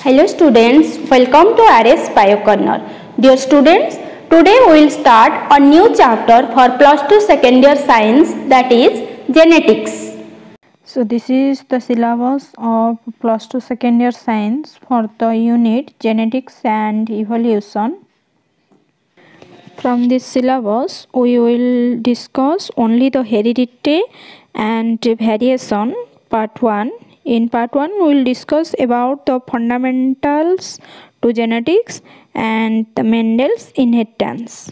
Hello students, welcome to RS Bio Corner. Dear students, today we will start a new chapter for plus 2 second year science that is genetics. So this is the syllabus of plus 2 second year science for the unit genetics and evolution. From this syllabus we will discuss only the heredity and variation part 1. In part 1 we will discuss about the fundamentals to genetics and the Mendel's inheritance.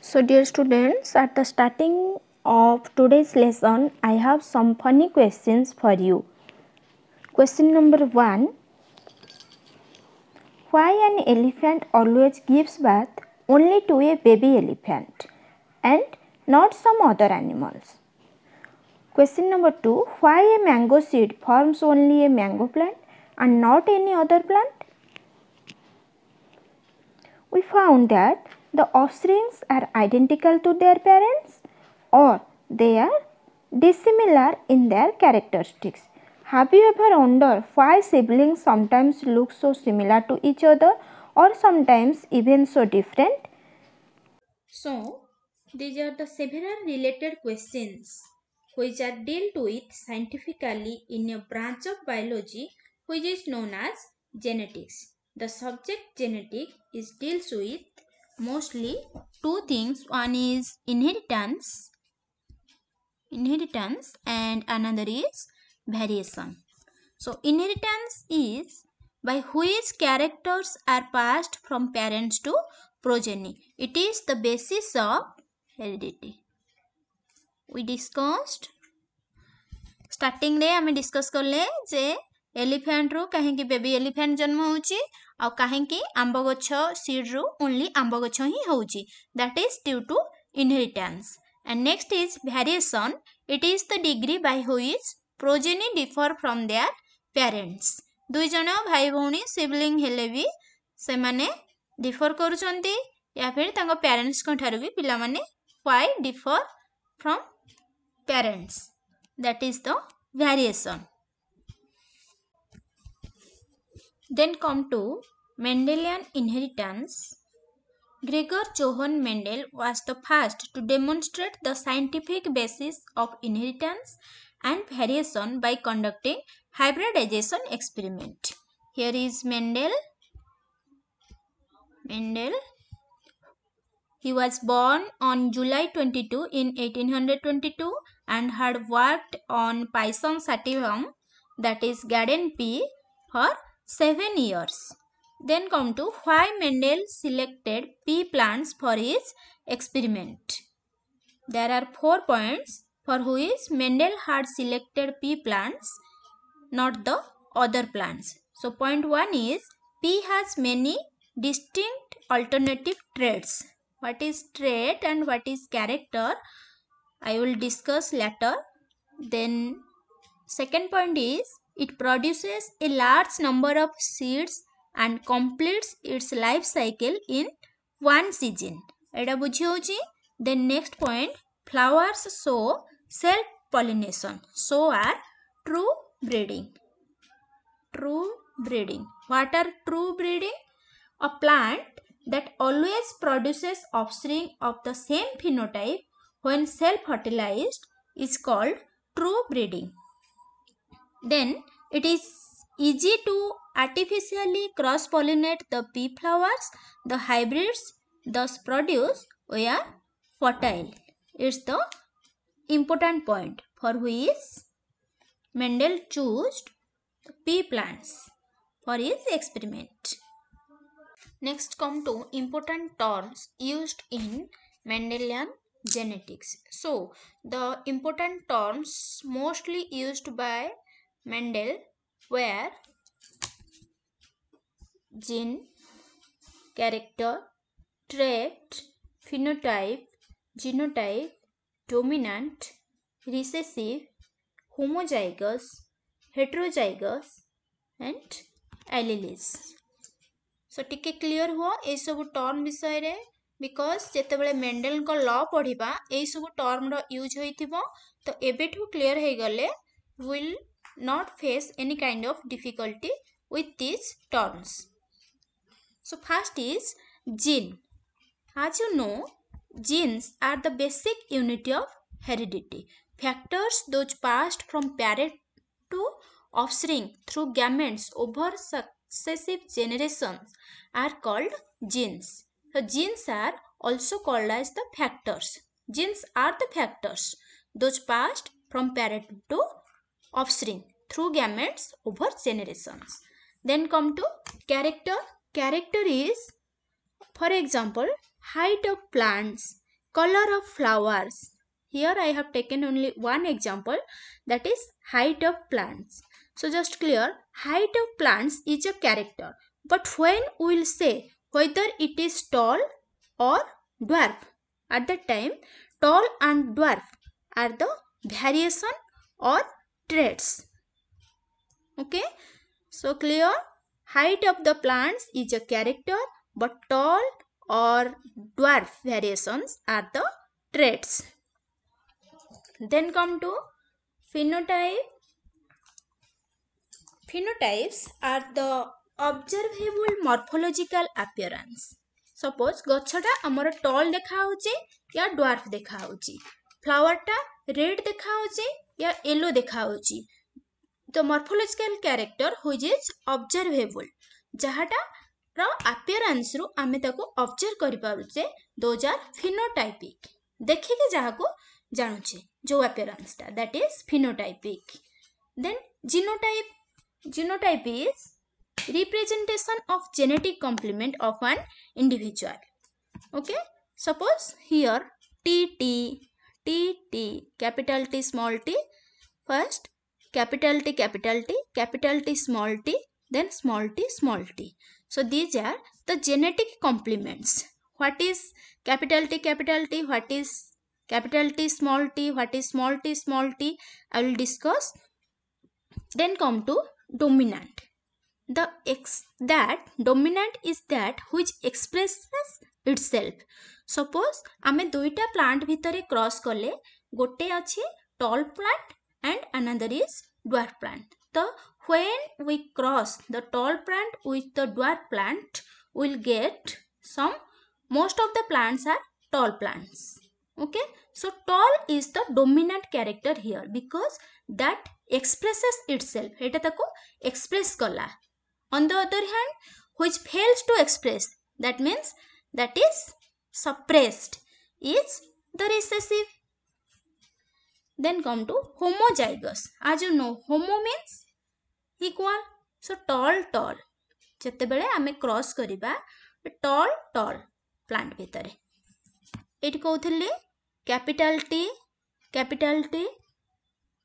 So dear students, at the starting of today's lesson, I have some funny questions for you. Question number 1. Why an elephant always gives birth only to a baby elephant and not some other animals? Question number 2. Why a mango seed forms only a mango plant and not any other plant? We found that the offsprings are identical to their parents or they are dissimilar in their characteristics. Have you ever wondered why siblings sometimes look so similar to each other or sometimes even so different? So, these are the several related questions which are dealt with scientifically in a branch of biology which is known as genetics. The subject genetic is deals with mostly two things. One is inheritance, inheritance, and another is variation. So, inheritance is by which characters are passed from parents to progeny. It is the basis of heredity. We discussed ଷ୍ଟାର୍ଟିଂରେ ଆମେ discus କଲେ ଯେ ଏଲିଫ୍ୟାଣ୍ଟରୁ କାହିଁକି baby elephant ଜନ୍ମ ହେଉଛି ଆଉ କାହିଁକି ଆମ୍ବ ଗଛ ସିଡ୍ରୁ ଓନ୍ଲି ଆମ୍ବ ଗଛ ହିଁ ହେଉଛି that is due to inheritance and next is variation it is the degree by which progeny differ from their parents ଦୁଇ ଜଣ ଭାଇ ଭଉଣୀ ସିବଲିଙ୍ଗ ହେଲେ ବି ସେମାନେ ଡିଫର କରୁଛନ୍ତି ୟା ଫିର ତାଙ୍କ ପ୍ୟାରେଣ୍ଟସଙ୍କ ଠାରୁ ବି ପିଲାମାନେ why differ from parents. That is the variation. Then come to Mendelian inheritance. Gregor Johann Mendel was the first to demonstrate the scientific basis of inheritance and variation by conducting hybridization experiment. Here is Mendel. Mendel he was born on July 22 in 1822 and had worked on Pisum sativum that is garden pea for 7 years. Then come to why Mendel selected pea plants for his experiment. There are 4 points for which Mendel had selected pea plants not the other plants. So point 1 is pea has many distinct alternative traits. What is trait and what is character? I will discuss later. Then second point is it produces a large number of seeds and completes its life cycle in one season. এটা বুঝি next point flowers show self pollination so are true breeding true breeding what are true breeding a plant that always produces offspring of the same phenotype when self-fertilized is called true breeding. Then it is easy to artificially cross-pollinate the pea flowers. The hybrids thus produced were fertile. It's the important point for which Mendel chose pea plants for his experiment. Next come to important terms used in Mendelian genetics. So the important terms mostly used by Mendel were gene, character, trait, phenotype, genotype, dominant, recessive, homozygous, heterozygous and alleles. So ଟିକେ clear ହୁଅ ଏଇସବୁ term ବିଷୟରେ because ଯେତେବେଳେ ମେଣ୍ଡେଲଙ୍କ ଲ ପଢ଼ିବା ଏଇସବୁ ଟର୍ମର use ହୋଇଥିବ ତ ଏବେଠୁ କ୍ଲିଅର ହେଇଗଲେ will not face any kind of difficulty with these terms. So first is gene. As you know, genes are the basic unit of heredity. Factors those passed from parent to offspring through gametes over successive generations are called genes. So genes are also called as the factors. Genes are the factors those passed from parent to offspring through gametes over generations. Then come to character. Character is, for example, height of plants, color of flowers. Here I have taken only one example that is height of plants. So just clear, height of plants is a character. But when we will say whether it is tall or dwarf, at that time tall and dwarf are the variation or traits. Okay, so clear height of the plants is a character but tall or dwarf variations are the traits. Then come to phenotype. Phenotypes are the observable morphological appearance. Suppose ଗଛଟା ଆମର tall ଦେଖାହେଉଛି yeah dwarf ଦେଖାହେଉଛି ଫ୍ଲାୱାରଟା red ଦେଖାହେଉଛି yeah yellow ଦେଖାହେଉଛି the morphological character which is observable ଯାହାଟାର ଆପିୟରାନ୍ସରୁ ଆମେ ତାକୁ observe କରିପାରୁଛେ those ଆର୍ ଫିନୋଟାଇପିକ୍ ଦେଖିକି ଯାହାକୁ ଜାଣୁଛେ ଯେଉଁ ଆପିୟରାନ୍ସଟା that is phenotypic then genotype Genotype is representation of genetic complement of an individual. Okay. Suppose here TT, TT, capital T, small t, first capital T, capital T, capital T, small t, then small t, small t. So these are the genetic complements. What is capital T, capital T, what is capital T, small t, what is small t, small t, I will discuss. Then come to dominant the ex that dominant is that which expresses itself suppose ଆମେ ଦୁଇଟା plant ଭିତରେ cross କଲେ ଗୋଟେ ଅଛି tall plant and another is dwarf plant the when we cross the tall plant with the dwarf plant we'll get some most of the plants are tall plants okay so tall is the dominant character here because that expresses itself এটা ତାକୁ express କଲା on the other hand which fails to express that means that is suppressed is the recessive then come to homozygous as you know homo means equal so tall tall ଯେତେବେଳେ ଆମେ cross କରିବା tall tall plant ଭିତରେ ଏଇଠି କହୁଥିଲି capital T, capital T,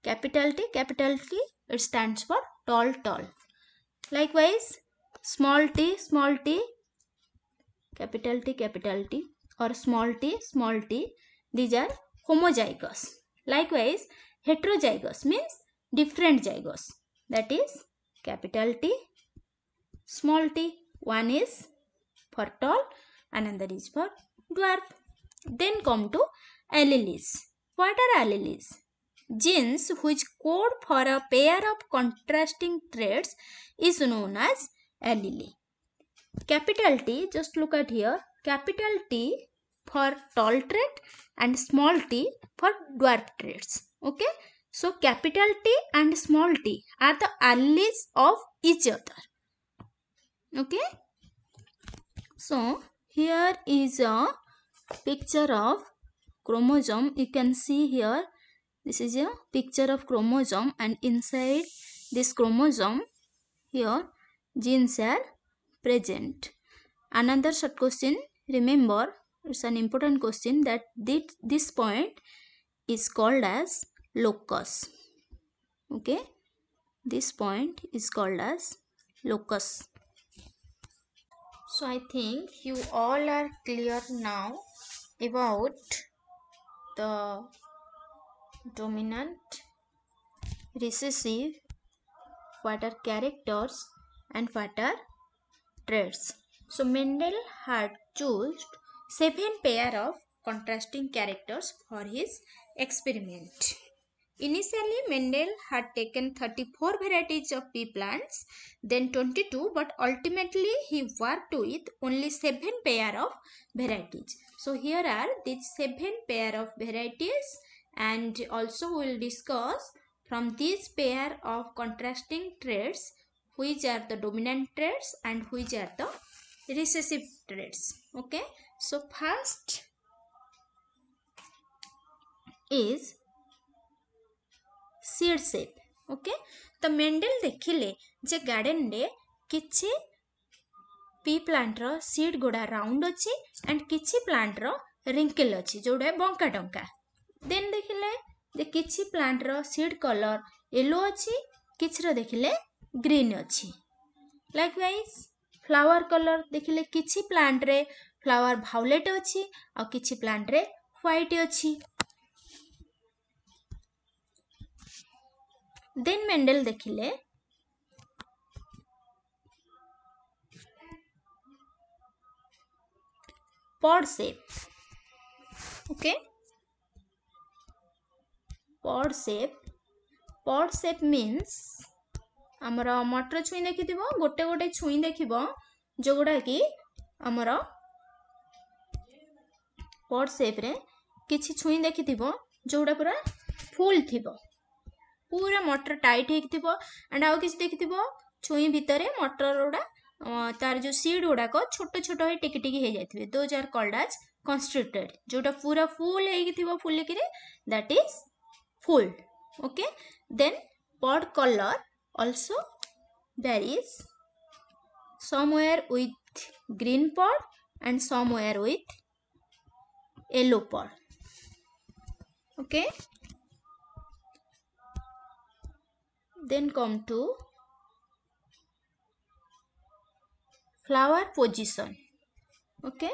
capital T, capital T, it stands for tall, tall. Likewise, small t, small t, capital T, capital T or small t, small t, these are homozygous. Likewise, heterozygous means different zygous that is capital T, small t, one is for tall, another is for dwarf. Then come to alleles what are alleles genes which code for a pair of contrasting traits is known as allele. Capital T, just look at here, capital T for tall trait and small t for dwarf traits. Okay, so capital T and small t are the alleles of each other. Okay, so here is a picture of chromosome. You can see here this is a picture of chromosome and inside this chromosome here genes are present. Another short question remember it's an important question that this, this point is called as locus. Okay? This point is called as locus. So i think you all are clear now about the dominant recessive what are characters and what are traits? So mendel had chosen seven pair of contrasting characters for his experiment Initially, Mendel had taken 34 varieties of pea plants, then 22, but ultimately he worked with only 7 pair of varieties. So here are these 7 pair of varieties and also we will discuss from these pair of contrasting traits which are the dominant traits and which are the recessive traits. Okay. So first is seed shape okay ତ Mendel ଦେଖିଲେ ଯେ ଗାର୍ଡେନରେ କିଛି P ପ୍ଲାଣ୍ଟର seed ଗୁଡ଼ା round ଅଛି and କିଛି ପ୍ଲାଣ୍ଟର wrinkle ଅଛି ଯୋଉଟା ବଙ୍କା ଟଙ୍କା ଦେନ୍ ଦେଖିଲେ ଯେ କିଛି ପ୍ଲାଣ୍ଟର ସିଡ୍ କଲର ୟେଲୋ ଅଛି କିଛିର ଦେଖିଲେ ଗ୍ରୀନ୍ ଅଛି ଲାଇକ୍ ୱାଇଜ୍ ଫ୍ଲାୱାର କଲର ଦେଖିଲେ କିଛି ପ୍ଲାଣ୍ଟରେ ଫ୍ଲାୱାର ଭାଉଲେଟ୍ ଅଛି ଆଉ କିଛି ପ୍ଲାଣ୍ଟରେ ହ୍ୱାଇଟ୍ ଅଛି ଦେନ୍ ମେଣ୍ଡେଲ ଦେଖିଲେ pod shape okay pod shape pod shape means ଆମର ମଟର ଛୁଇଁ ଦେଖିଥିବ ଗୋଟେ ଗୋଟେ ଛୁଇଁ ଦେଖିବ ଯୋଉଗୁଡ଼ା କି ଆମର ପଡ୍ ସେପ୍ରେ କିଛି ଛୁଇଁ ଦେଖିଥିବ ଯୋଉଟା ପୁରା ଫୁଲ୍ ଥିବ ପୁରା ମଟର ଟାଇଟ୍ ହେଇକି ଥିବ ଆଣ୍ଡ ଆଉ କିଛି ଦେଖିଥିବ ଛୁଇଁ ଭିତରେ ମଟର ଗୁଡ଼ା ତାର ଯେଉଁ ସିଡ୍ ଗୁଡ଼ାକ ଛୋଟ ଛୋଟ ହେଇ ଟିକି ଟିକି ହେଇଯାଇଥିବେ ଦୋଜ୍ ଆର୍ କଲ୍ଡ ଆଜ୍ କନଷ୍ଟ୍ରିକ୍ଟେଡ୍ ଯୋଉଟା ପୁରା ଫୁଲ୍ ହେଇକି ଥିବ ଫୁଲିକିରି that is full okay then pod colour also varies somewhere with green pod and somewhere with yellow pod okay then come to flower position okay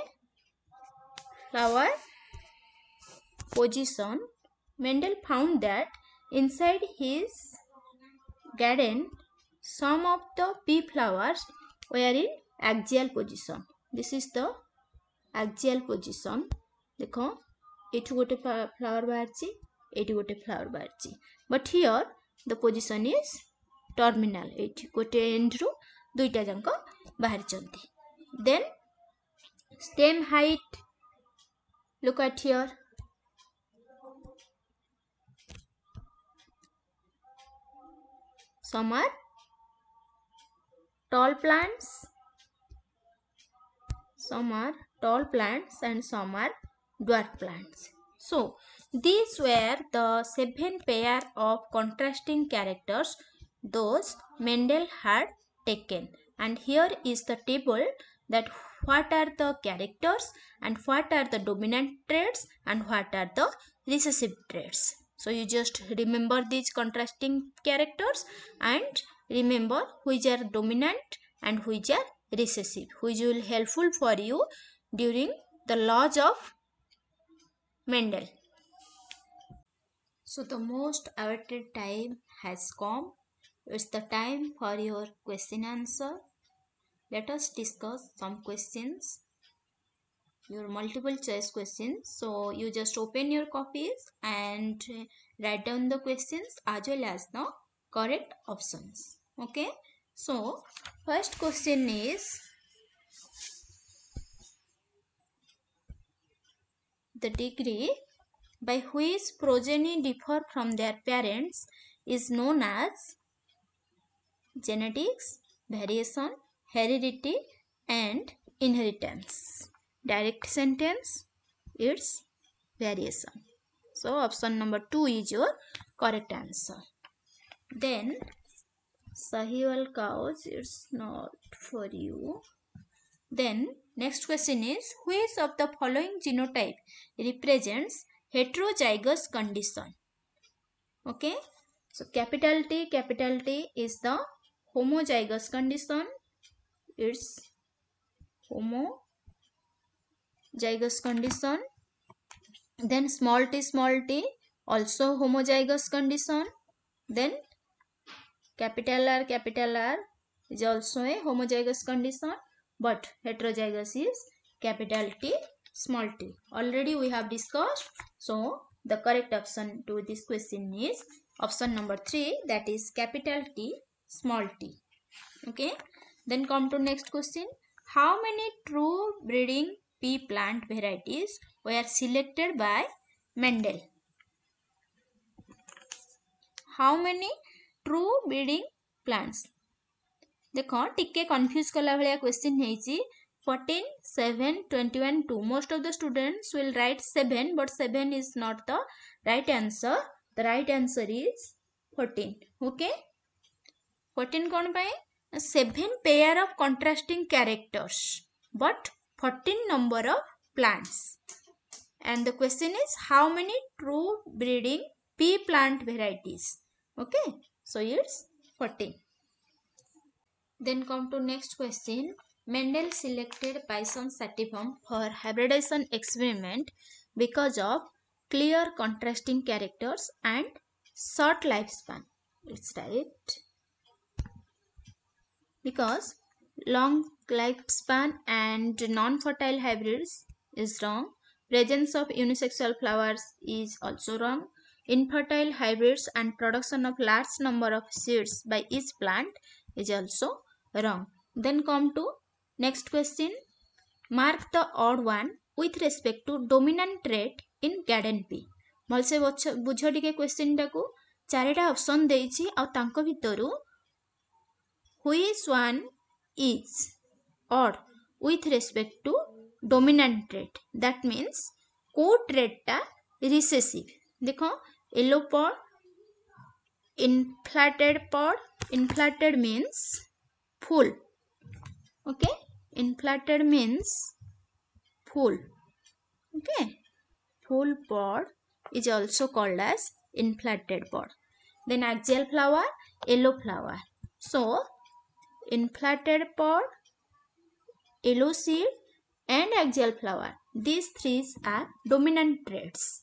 flower position mendel found that inside his garden some of the pea flowers were in axial position this is the axial position দেখো এটু গোটে flower বাহারছি এটু গোটে flower বাহারছি but here the position is terminal ଏଇଠି ଗୋଟେ ଏଣ୍ଡରୁ ଦୁଇଟା ଯାକ ବାହାରିଛନ୍ତି then stem height look at here some are tall plants some are tall plants and some are dwarf plants so these were the seven pair of contrasting characters those mendel had taken and here is the table that what are the characters and what are the dominant traits and what are the recessive traits so you just remember these contrasting characters and remember which are dominant and which are recessive which will helpful for you during the laws of Mendel. So the most awaited time has come. It's the time for your question answer. Let us discuss some questions your multiple choice questions so you just open your copies and write down the questions as well as the correct options okay so first question is the degree by which progeny differ from their parents is known as genetics variation heredity and inheritance. Direct sentence its variation. So option number 2 is your correct answer. Then sahiwal cows it's not for you. Then next question is which of the following genotype represents heterozygous condition okay so capital t capital t is the homozygous condition it's homo zygous condition then small t small t also homozygous condition then capital r capital r is also a homozygous condition but heterozygous is capital t small t already we have discussed so The correct option to this question is option number 3 that is capital T small t. Okay. Then come to next question. How many true breeding pea plant varieties were selected by Mendel? How many true breeding plants? ଦେଖ ଟିକେ confuse କଲା ଭଳିଆ question ହେଇଛି 14, 7, 21, 2. Most of the students will write 7 but 7 is not the right answer. The right answer is 14. Okay. 14 gone by 7 pair of contrasting characters but 14 number of plants. And the question is how many true breeding pea plant varieties? Okay. So it's 14. Then come to next question mendel selected Pisum sativum for hybridization experiment because of clear contrasting characters and short lifespan it's right because long lifespan and non-fertile hybrids is wrong. Presence of unisexual flowers is also wrong. Infertile hybrids and production of large number of seeds by each plant is also wrong. Then come to next question. Mark the odd one with respect to dominant trait in garden pea. ଭଲସେ ବୁଝ ଟିକେ କ୍ୱେଶ୍ଚିନ୍ଟାକୁ ଚାରିଟା option ଦେଇଛି ଆଉ ତାଙ୍କ ଭିତରୁ which one is odd with respect to dominant trait that means କୋଉ ଟ୍ରେଟ୍ଟା ରିସେସିଭ୍ ଦେଖ yellow pod inflated pod inflated means full okay inflated means full okay full pod is also called as inflated pod then axial flower yellow flower so inflated pod yellow seed and axial flower these three are dominant traits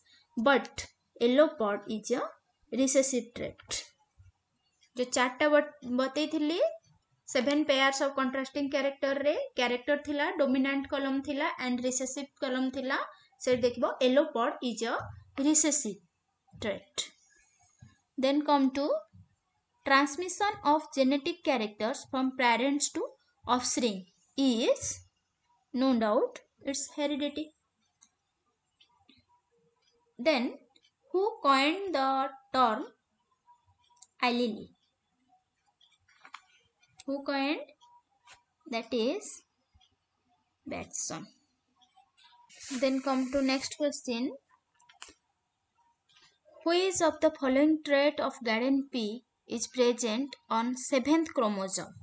but yellow pod is a recessive trait जो चार्टा बतैली seven pairs of contrasting character रे character थिला dominant column थिला and recessive column थिला से देखबो yellow pod is a recessive trait then come to transmission of genetic characters from parents to offspring is no doubt it's heredity then who coined the term allele who coined that is Bateson then come to next question. Which of the following trait of garden pea is present on seventh chromosome?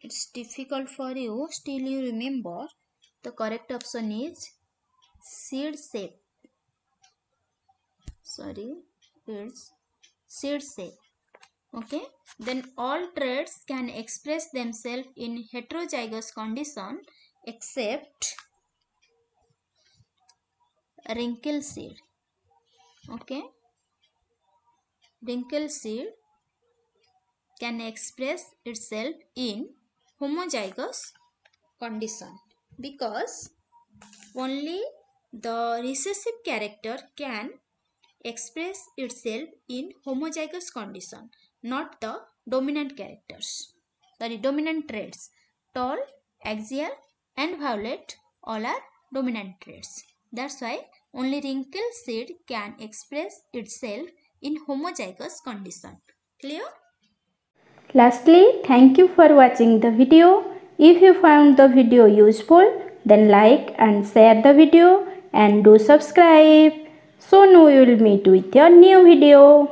It's difficult for you. Still you remember. The correct option is seed shape. Sorry it's seed shape okay? Then all traits can express themselves in heterozygous condition except wrinkle seed. Okay? Wrinkle seed can express itself in homozygous condition because only the recessive character can express itself in homozygous condition not the dominant characters. Sorry dominant traits. Tall axial and violet all are dominant traits. That's why only wrinkle seed can express itself in homozygous condition. Clear? Lastly, thank you for watching the video. If you found the video useful, then like and share the video and do subscribe. Soon we will meet with your new video.